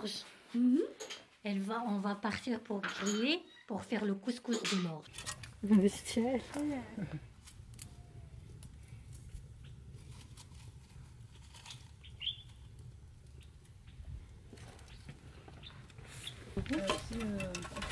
l'orge. Elle va, on va partir pour griller, pour faire le couscous de l'orge.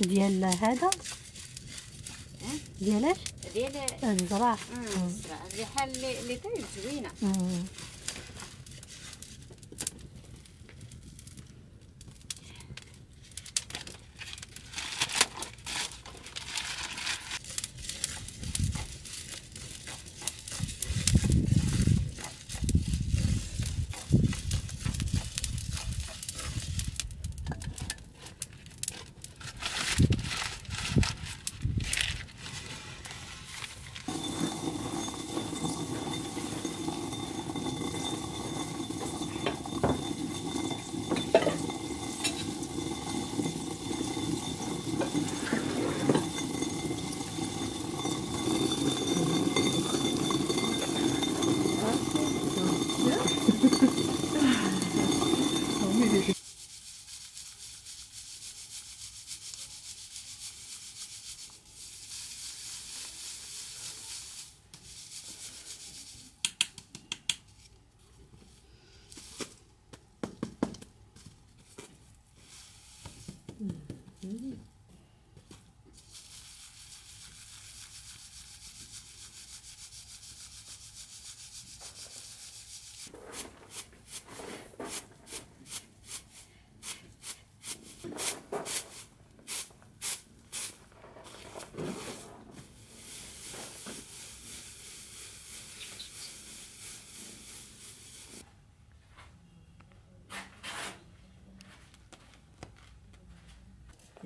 ديال هذا. ديال إيش؟ ديال الزراع مم، الريحة اللي اللي طيب زوينة.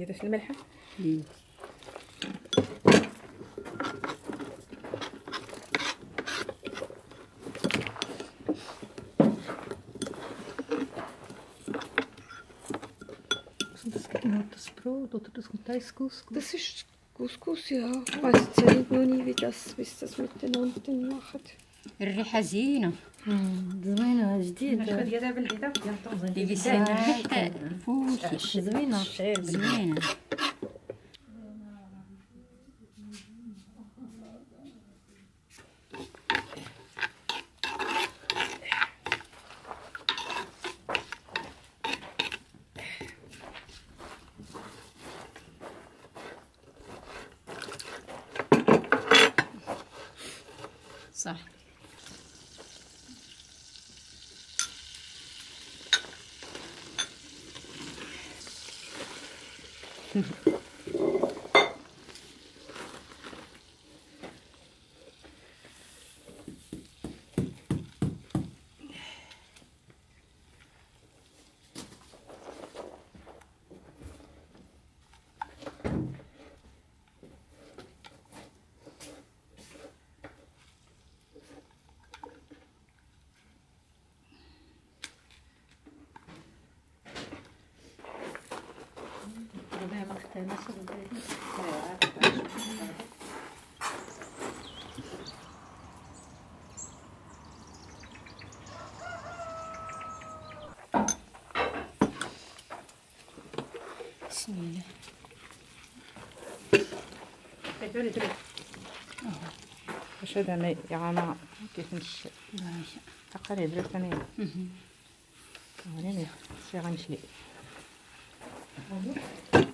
مم. زيادة الملحة Das genau das Brot oder das kommt das Couscous. Das ist Couscous, ja. Ich weiß jetzt ja noch nie, wie das, wie sie das miteinander dann Machen. الريحة زينة. زوينة جديدة. ديالها بالبيضة ديال الطنجة لسان الريحة فوشي زوينة. Mm-hmm. 哎，这里，这里，啊！不晓得那鸭吗？给它吃。来一下。它回来不？它没。嗯哼。我来呢，先给你吃。好的。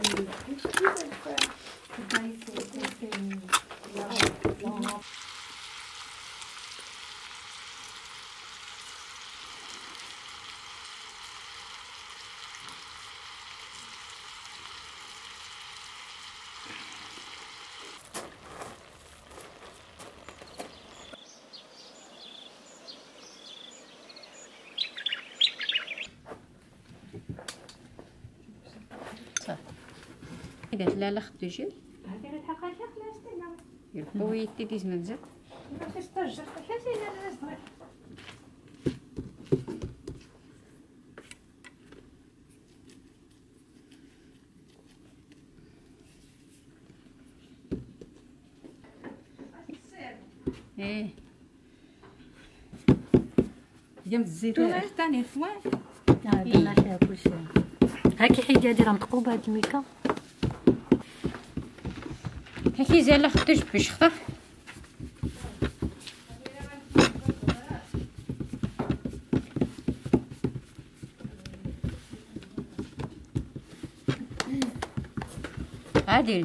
and you. It's cheaper استنى الحويتي ديز منزل باش تسترجع كاسين أنا صغير. إيه. ديال الزيتون ثاني الفوان درنا فيها كلشي. هاكي حيدي ديرها متقوبه هاد الميكا. هاكي زي لا خدو باش خطا عادي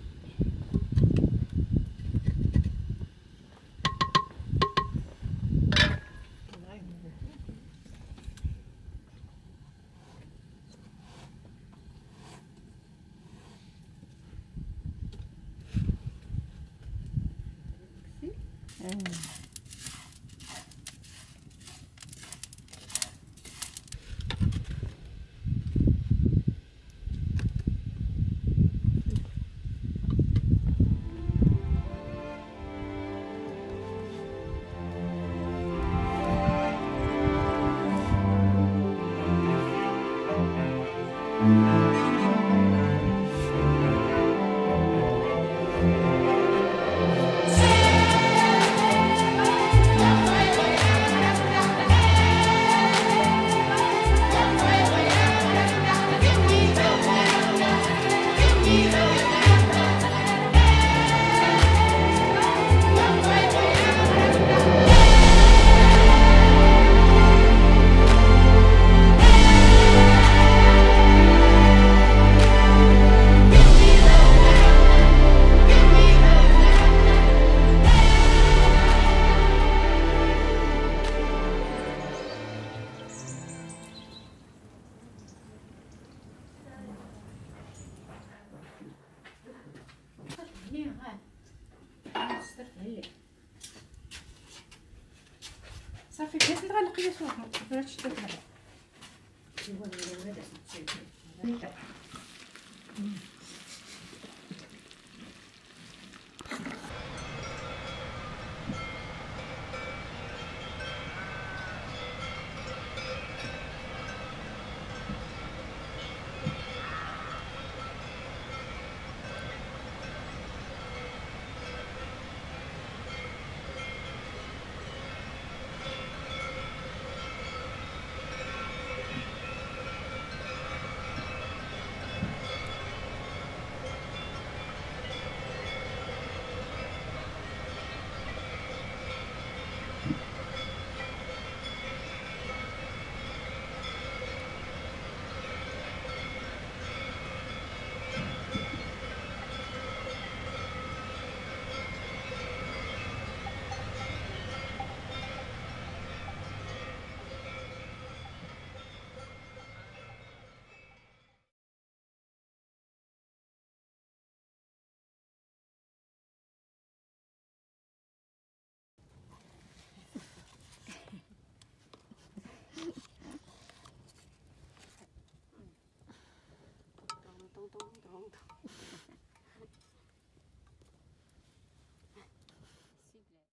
そうそれちっちゃかった。15ら。うん